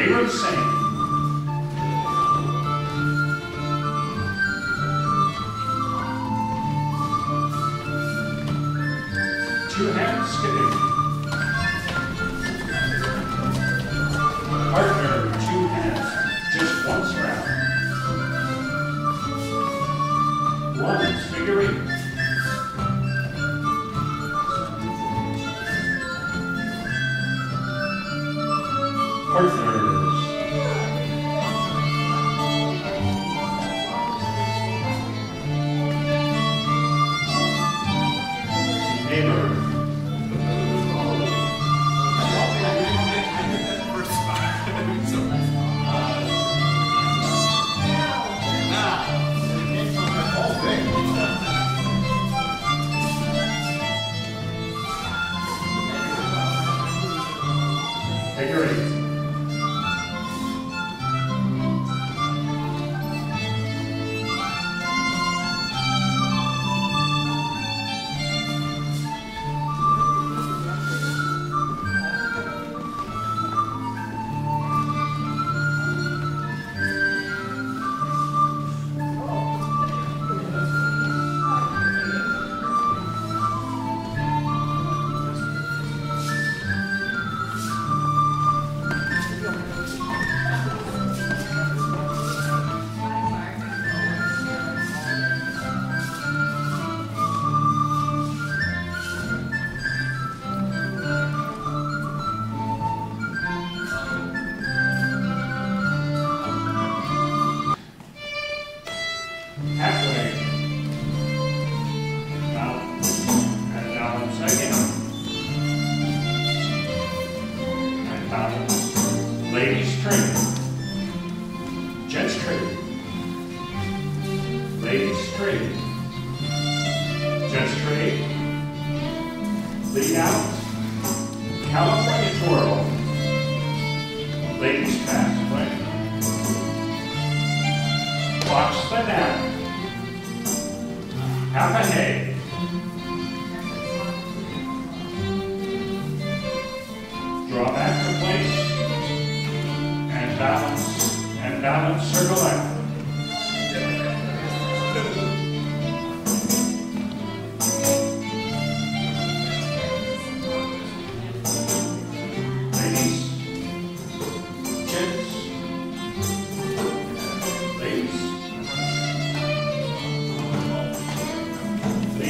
They were the same. To have I hear it. strength.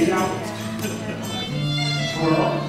Get out. 12.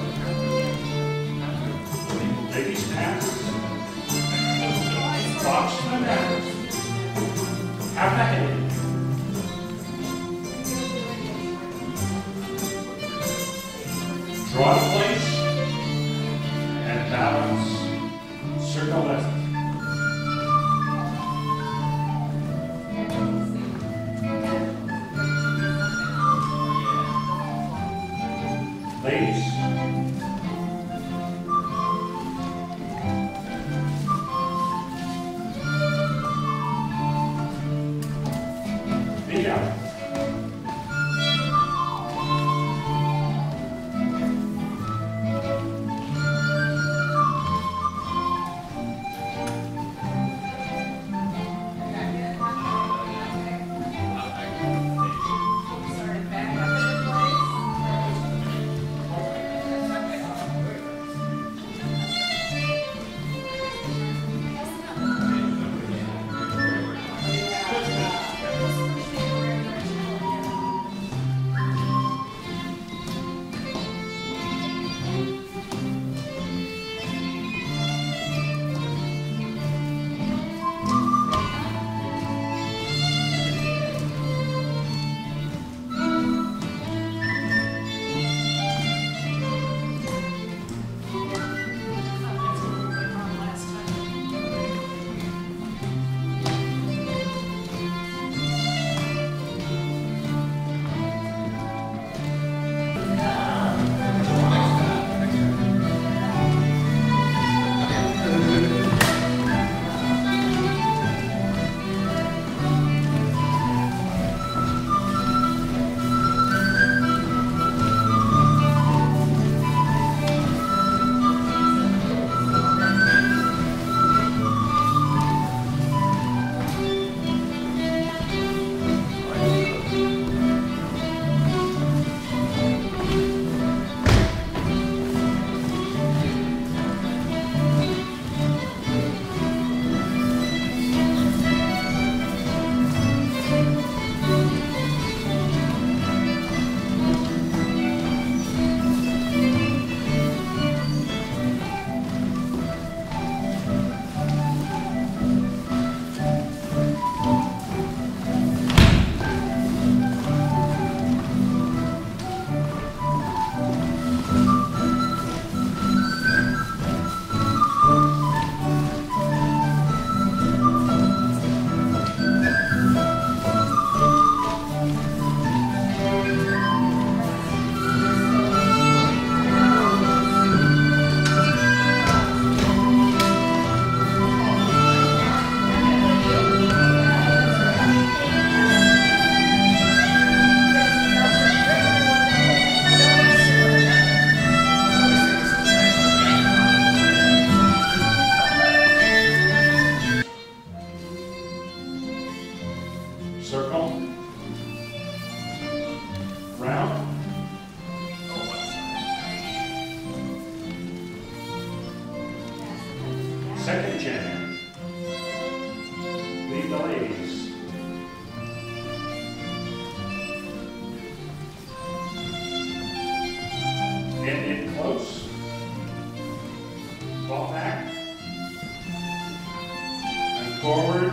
forward,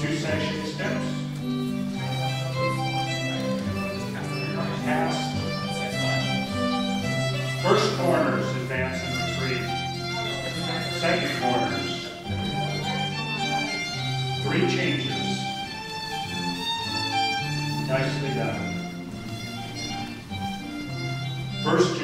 two section steps, cast, first corners advance and retreat. second corners, three changes, nicely done. First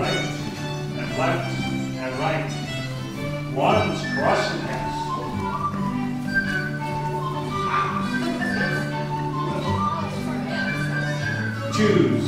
right and left and right. One's crossing us. Two.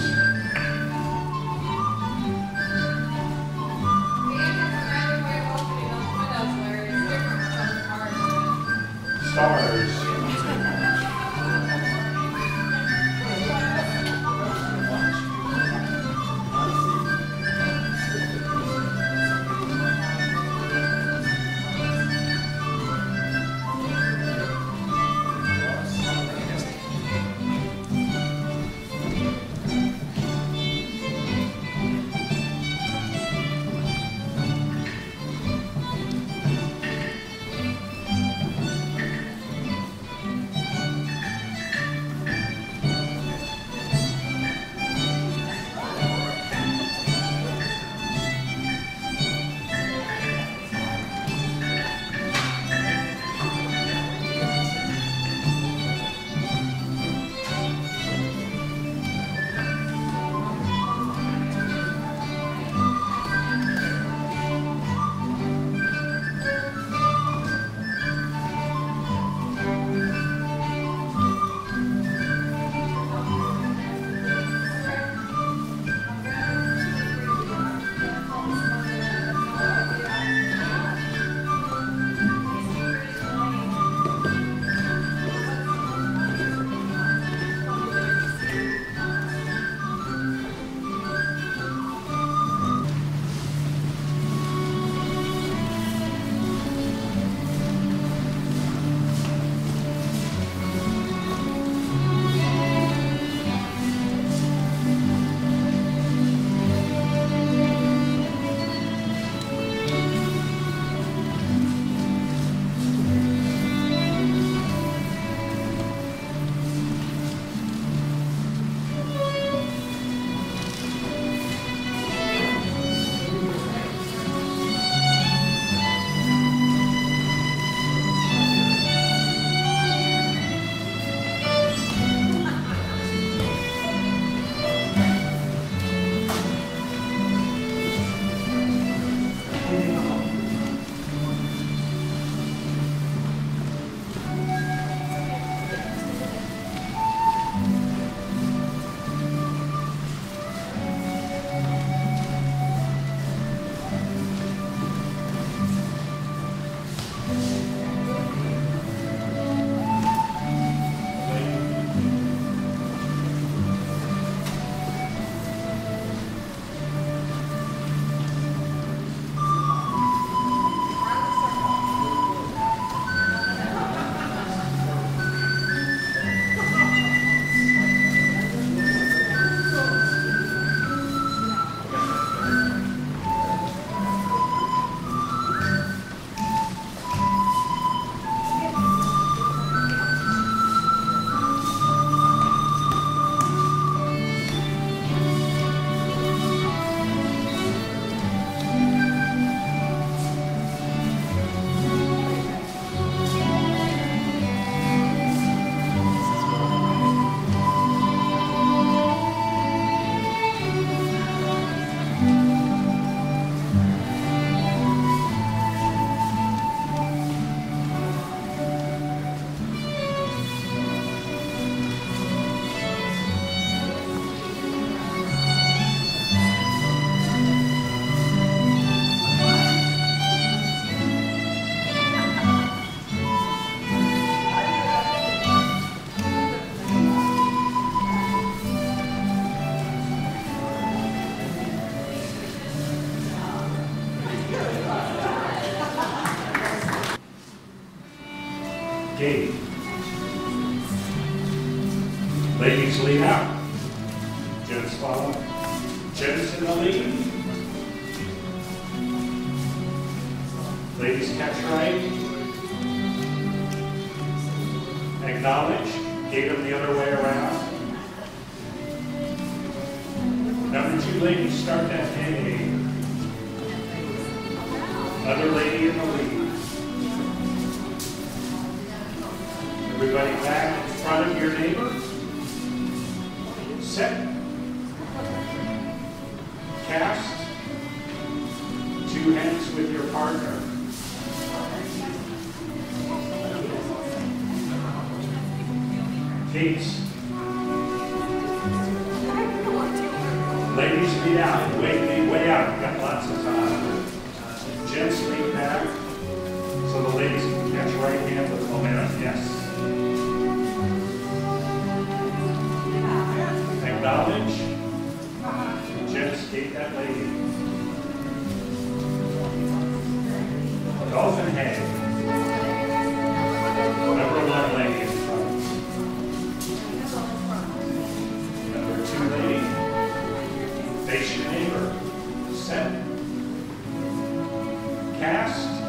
Everybody back in front of your neighbor. Set. Cast. Two hands with your partner. Peace. Ladies, be out. Wait. cast.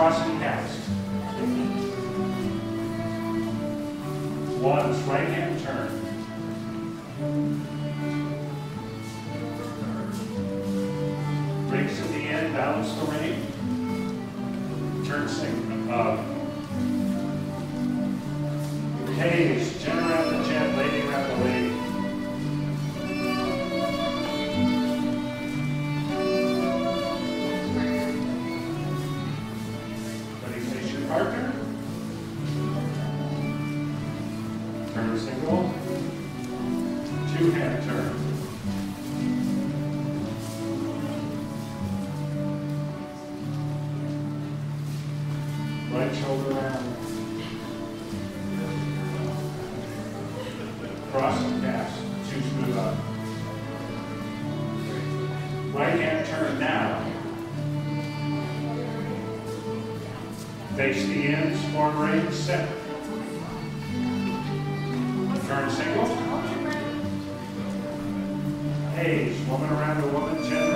atrocity on cash. Choose to move up. Right hand turn now. Face the ends, arm ring, set. Turn single. Heys, woman around the woman.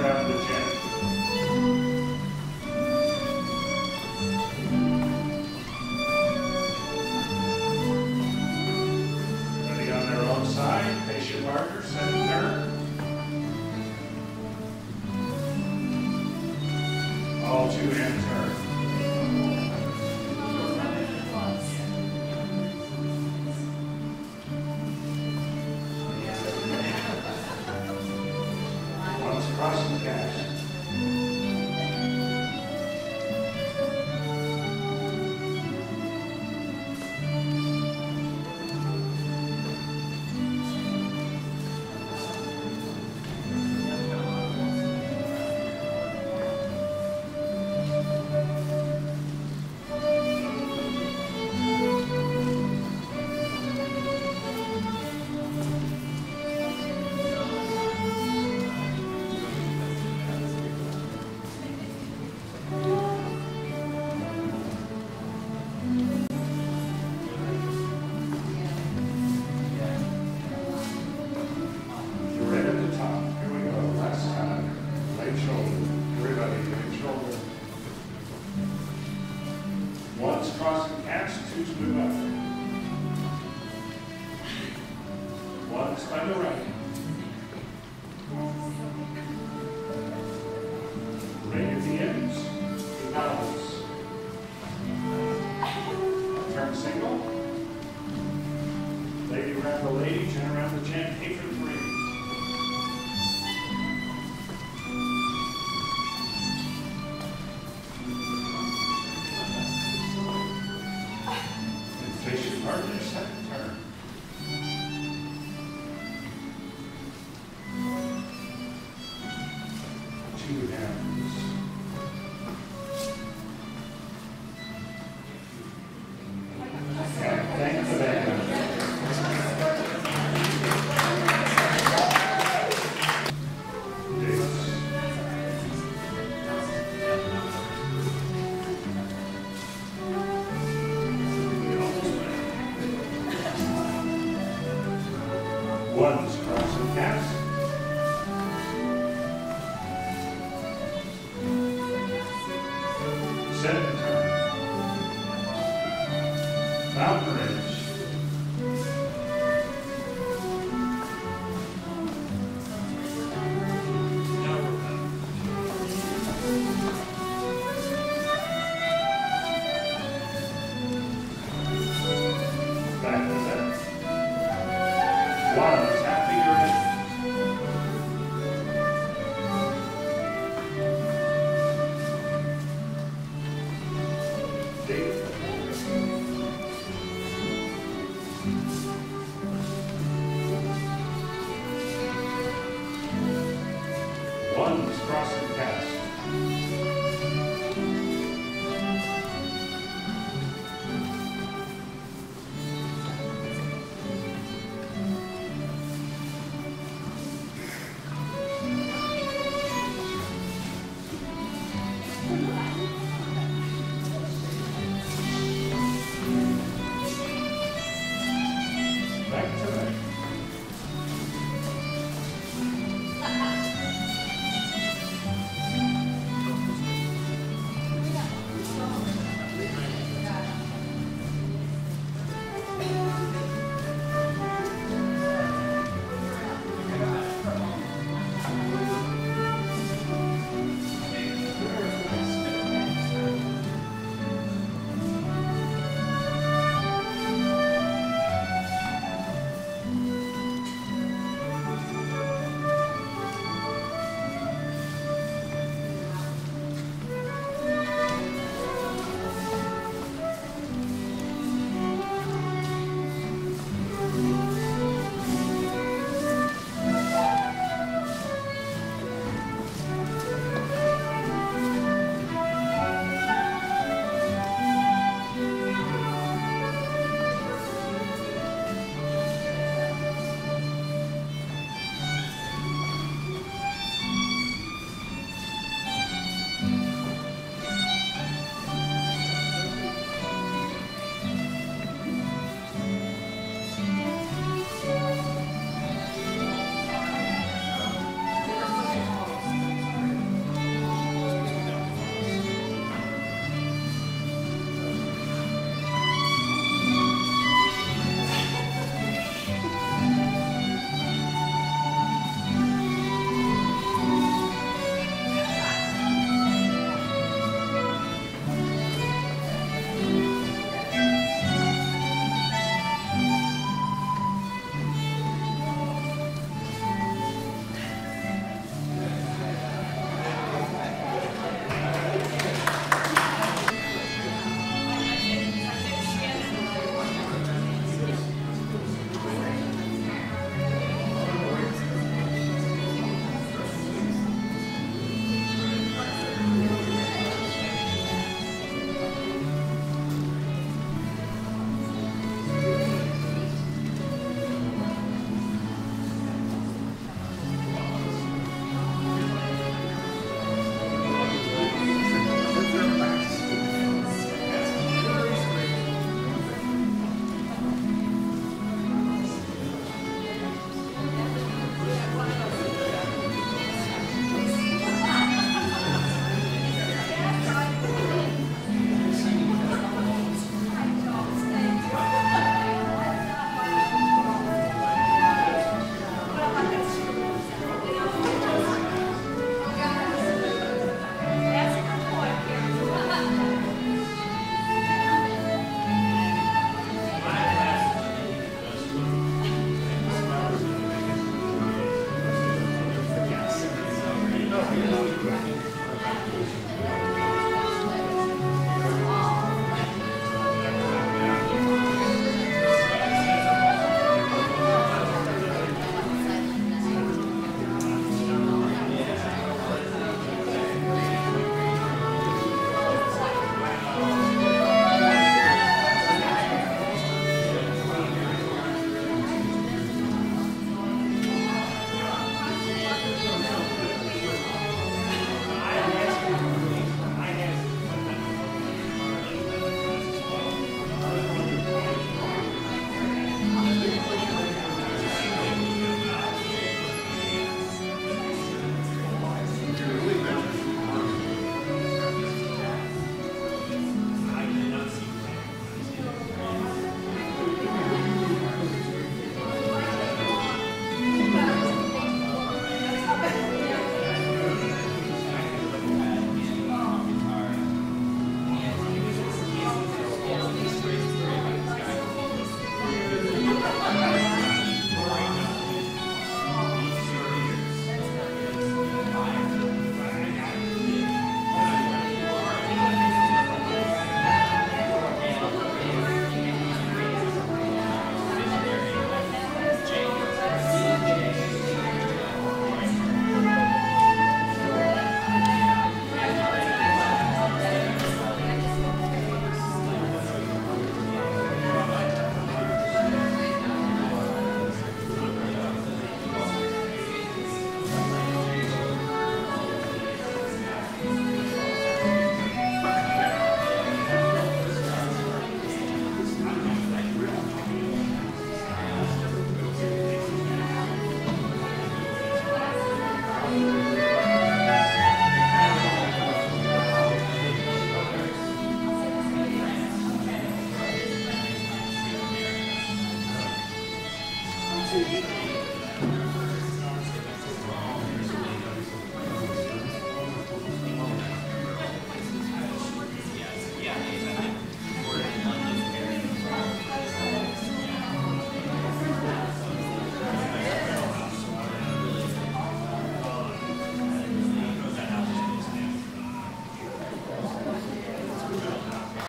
Single. Lady around the lady, turn around the gent, for the mountain range.